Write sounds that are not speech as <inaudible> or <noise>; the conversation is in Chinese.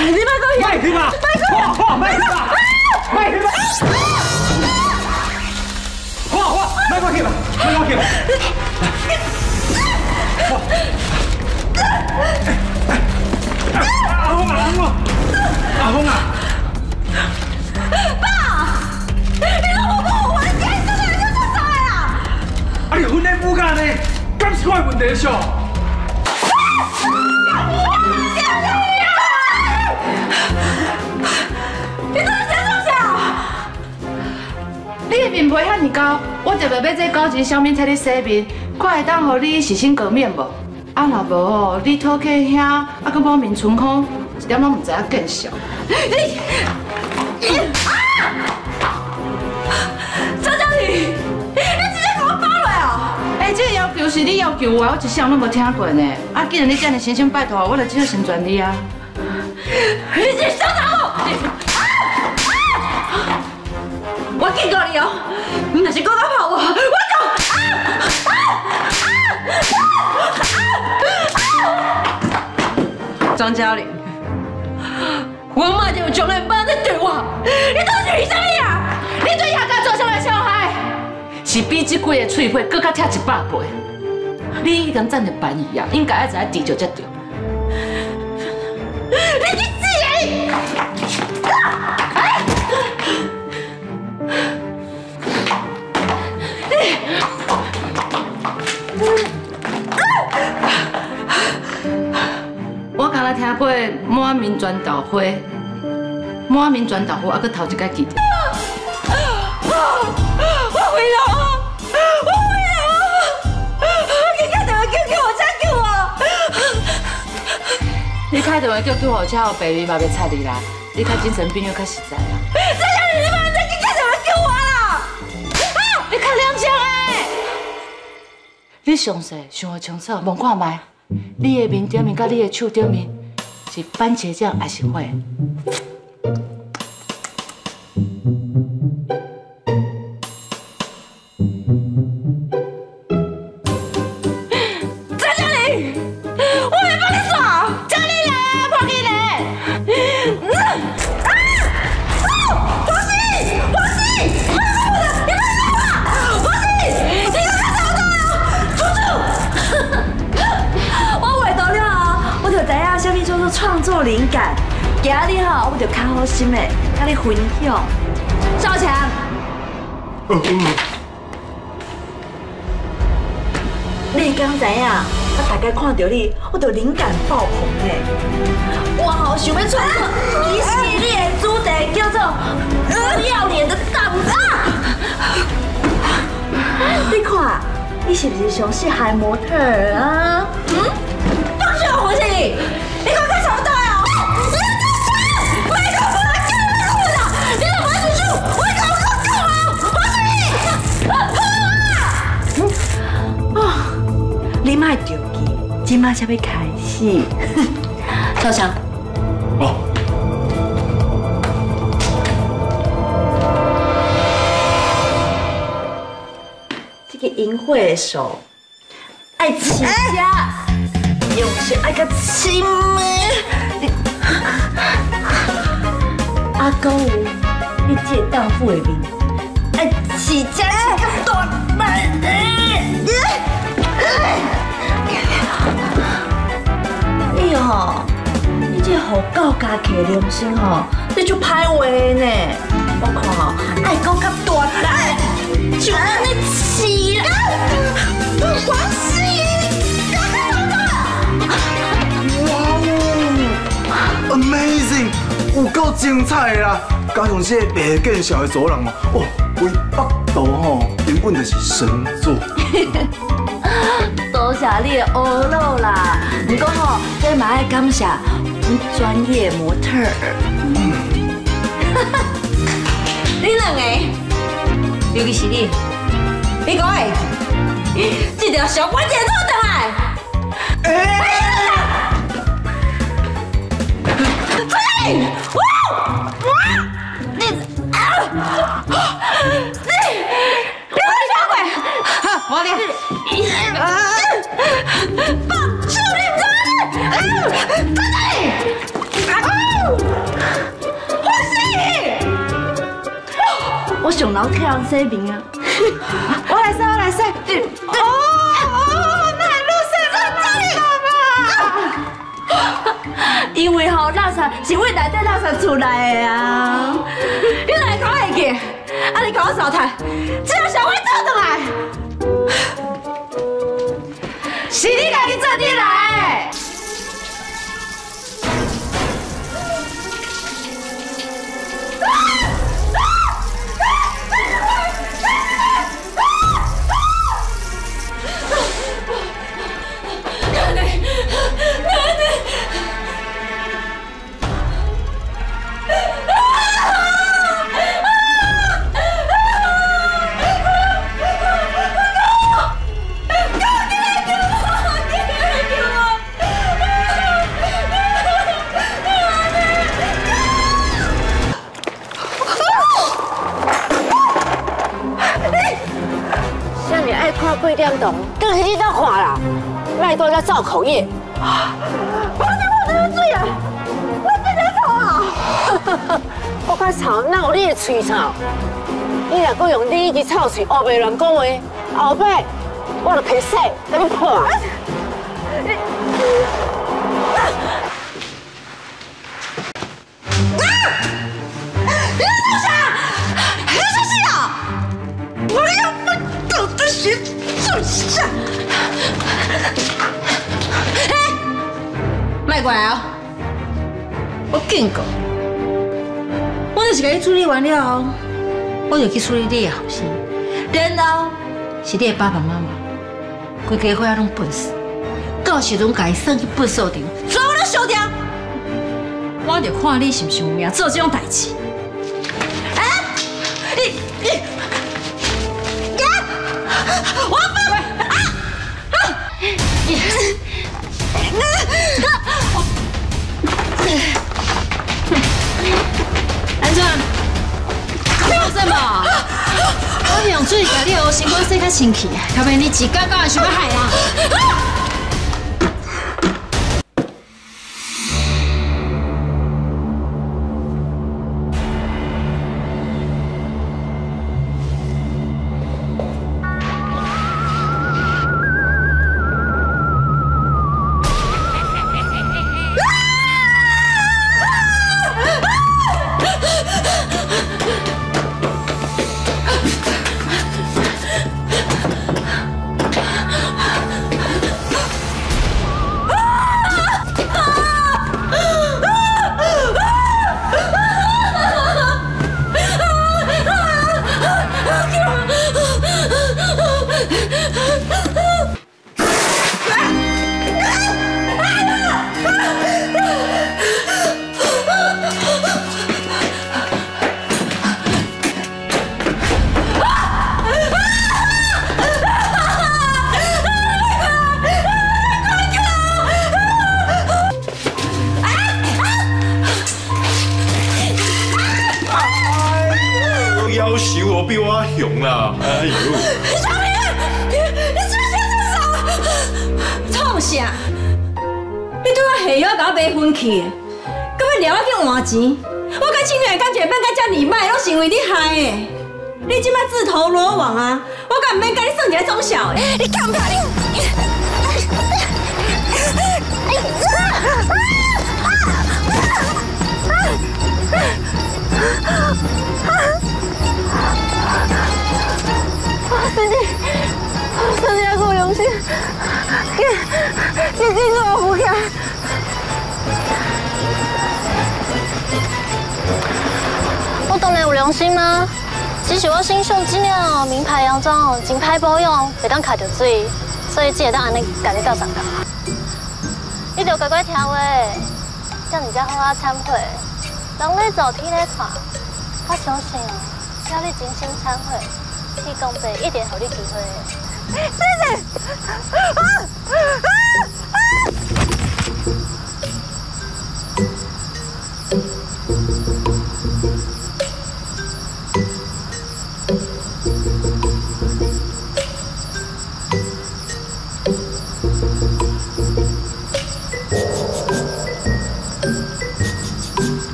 你别过去，卖去吧，快快卖去吧，卖去吧，快快卖过去吧，卖过去吧，阿峰啊，阿峰啊，阿峰啊，爸，你老婆跟我玩钱，真的就出事啊！啊你婚礼不干呢，敢是我的问题上？你面皮遐尼高，我就要买这高级小面替你洗面，看会当互你洗心革面无？啊若无吼，你头壳遐，啊佮无面唇孔，一点拢唔知影见笑。你，你啊！张嘉玲，你直接给我包了哦！哎，这个要求是你要求我，我一向拢无听过呢。啊，既然你这么诚心拜托，我就只好成全你啊。你这小杂警告你哦，你若是搁敢跑我，我就啊啊啊啊！张嘉玲，我妈就从来没在对我，你到底是什么呀？你对亚家做啥来伤害？是比这几个喙血更加疼一百倍。你已经占着便宜啊，应该爱知影治就才对。过满面砖豆花，满面砖豆腐，啊，搁头一摆记着。我回来了，我回来了！你快点救救我，再救我！你开电话叫救护车，有病历嘛要插你啦。你较精神病院较实在啊。张嘉玲，你不能再去开电话救我了！你较两枪诶！你详细想要清楚，望看卖，你的面顶面甲你的手顶面是番茄酱还是会？创作灵感。今日吼，我就较好心的，甲你分享。少强，你刚知影？我大概看到你，我就灵感爆棚嘞！我好想要创作一系列主题，叫做“不要脸的大拇指”。你看，你是不是上适合模特啊？嗯？急，今麦才要开始。<laughs> 少强。哦，这个淫秽的手，爱起家，又是爱个亲妹。<laughs> 阿公，你这个荡妇的面，爱起家是个短板。你吼，你这好高家己的良心吼，你就歹话呢。我看吼，爱讲较大胆，就安尼饲啦。黄喜，干嘛 Amazing，有够精彩啦！加上这个白见小的走廊嘛，哦，为北斗吼原本就是神作。<laughs> <laughs> 多谢。你的欧露啦。不过吼，这嘛要感谢。阮专业模特儿。你两个，尤其是你，你讲的，这条小关键做等来。哎！哇我俩放手你走！在这里！我上老替人洗面啊！我来洗，我来洗。哦哦，那还露水在这里了因为吼垃圾是为内底垃圾出来的啊！你来搞会记？啊，你搞我扫台，只要小慧做倒，看八点钟，跟去你那看啦，卖多在造口业。我你我得罪啊！我真在吵啊！<laughs> 我较吵，哪有你的嘴吵？你若搁用你一支臭嘴，后背乱讲话，后摆我就皮死，给你破。卖过来哦！我警告，我就是给你处理完了后，我就去处理你的后事，然后是你的爸爸妈妈，规家伙仔拢笨死，到时阵甲伊送去粪扫场，全部拢烧掉。我就看你是不是有命做这种代志。哎！你你，我不啊啊！安怎？做什么？我是用水甲你的心肝洗较清气，要不然你一天到晚想要害啊。小明，你你是不是想自杀？创啥？你对我下药甲我买分去，搁要聊我去换钱，我跟青远感情变甲遮尔歹，拢是因为你害的。你即摆自投罗网啊！我敢毋免甲你算一个忠孝？你看不敢？你我有良心吗？只是我身上质量、名牌洋装、金牌保养，袂当卡着水，所以只会当安尼甲你斗上架。你着乖乖听话，这样你才好好忏悔。人咧走，天咧看，我相信哦，只要你真心忏悔，天公伯一定给你机会。<laughs> 谢谢。啊啊啊！